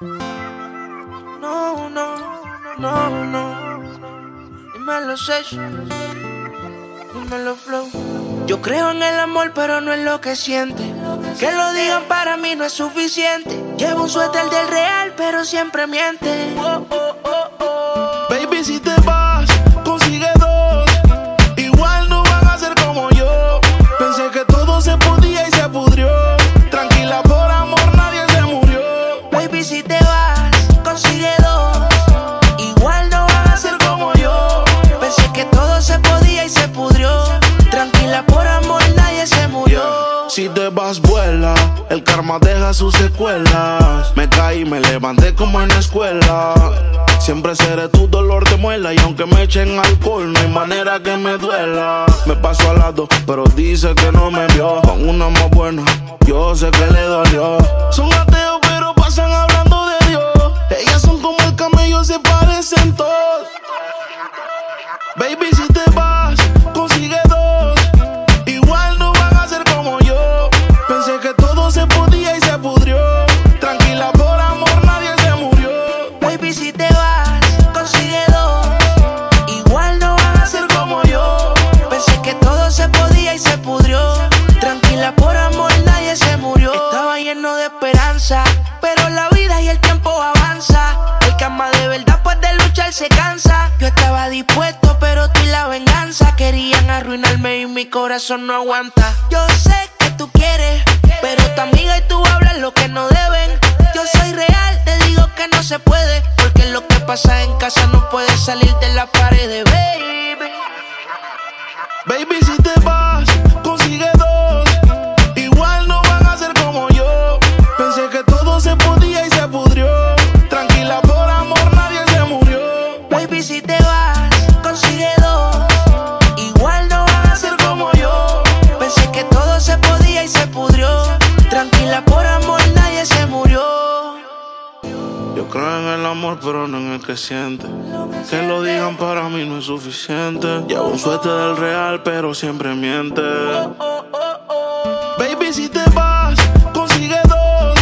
No, no, no, no. Dímelo, Sesh. Dímelo, Flow. Yo creo en el amor, pero no en lo que siente. Que lo digan para mí no es suficiente. Llevo un suéter del real, pero siempre miente. Oh, oh, oh, oh. Baby, si te vas, Si te vas, vuela. El karma deja sus secuelas. Me caí, me levanté como en la escuela. Siempre seré tu dolor de muela. Y aunque me echen alcohol, no hay manera que me duela. Me paso al lado, pero dice que no me vio. Con una más buena, yo sé que le dolió. Son ateos, pero la vida y el tiempo avanza. El que ama de verdad, pues de luchar se cansa. Yo estaba dispuesto, pero tú y la venganza querían arruinarme y mi corazón no aguanta. Yo sé que tú quieres, pero tu amiga y tú hablan lo que no deben. Yo soy real, te digo que no se puede. Porque lo que pasa en casa no puede salir de la pared, baby. Baby, si pero no en el que siente. Que lo digan para mí no es suficiente. Llevo un suerte del real, pero siempre miente. Baby, si te vas, consigue dos.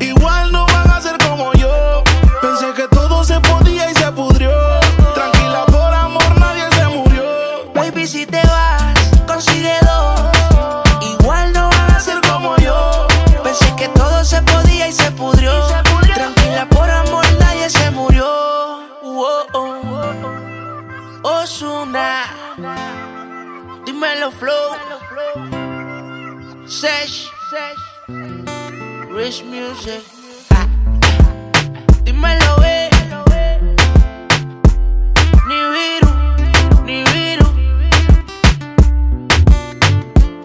Igual no van a ser como yo. Pensé que todo se podía y se pudrió. Tranquila, por amor nadie se murió. Baby, si te vas, consigue dos. Osuna, dímelo flow. Sesh, Rich Music. Ah, Dímelo, eh. Ni viru, ni viru.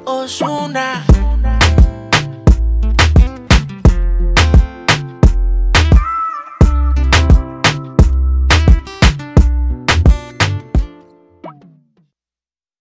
Osuna.